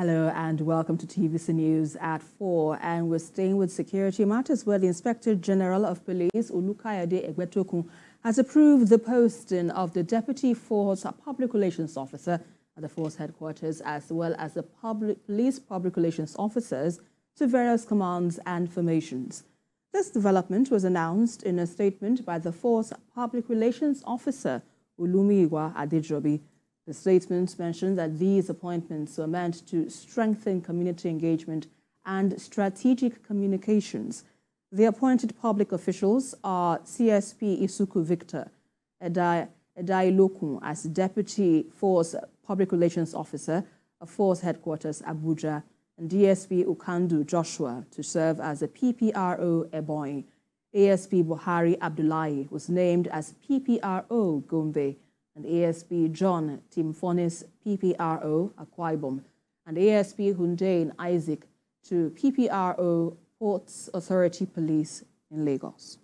Hello and welcome to TVC News at 4. And we're staying with security matters where the Inspector General of Police, Olukayode Egbetokun, has approved the posting of the Deputy Force Public Relations Officer at the Force headquarters as well as the public, police public relations officers to various commands and formations. This development was announced in a statement by the Force Public Relations Officer, Olumuyiwa Adejobi, the statement mentioned that these appointments were meant to strengthen community engagement and strategic communications. The appointed public officials are CSP Isuku Victor, Edai, Edai Lokun as Deputy Force Public Relations Officer of Force Headquarters Abuja, and DSP Ukandu Joshua to serve as a PPRO Ebonyi. ASP Buhari Abdullahi was named as PPRO Gombe and ASP John Timfonis PPRO Akwa Ibom, and ASP Hundain Isaac to PPRO Ports Authority Police in Lagos.